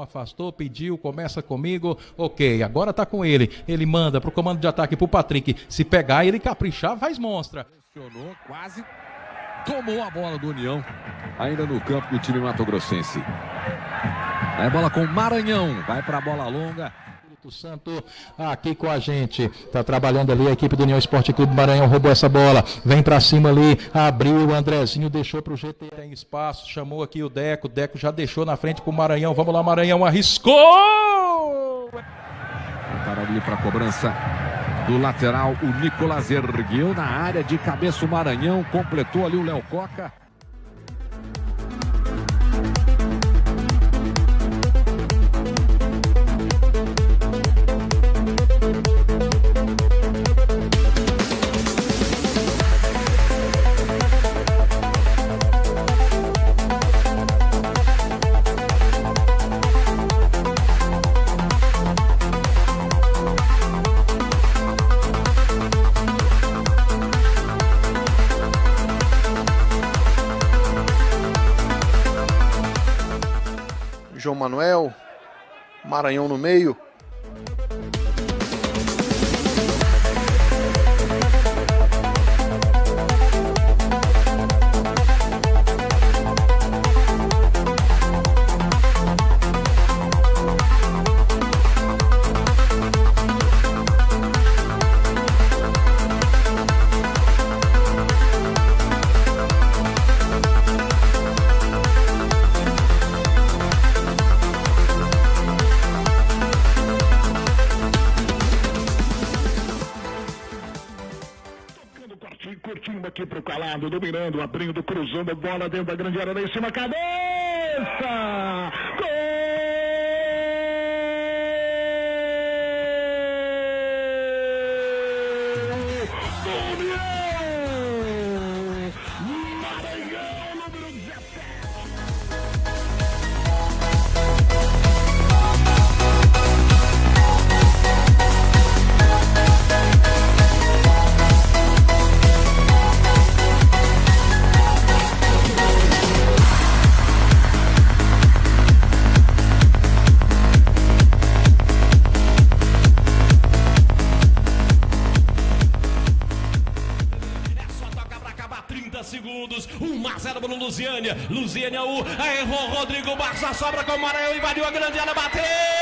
afastou, pediu, começa comigo, ok, agora tá com ele. Ele manda pro comando de ataque pro Patrick. Se pegar ele caprichar, faz monstra. Quase tomou a bola do União, ainda no campo do time mato-grossense. É bola com Maranhão, vai para a bola longa. Espírito Santo aqui com a gente. Tá trabalhando ali a equipe do União Esporte Clube Maranhão roubou essa bola. Vem para cima ali, abriu o Andrezinho, deixou pro GT em espaço, chamou aqui o Deco. Deco já deixou na frente pro Maranhão. Vamos lá, Maranhão arriscou! Para ali para cobrança do lateral, o Nicolas ergueu na área de cabeça o Maranhão, completou ali o Léo Coca. João Manuel, Maranhão no meio. Curtinho aqui pro calado, dominando, abrindo, cruzando a bola dentro da grande área lá em cima, cabeça! Gol! União! Maranhão, número 17. 1 a 0 pro Luziânia. Luziânia 1. Errou Rodrigo Barça. Sobra com o Maranhão. Invadiu a grande área. Bateu.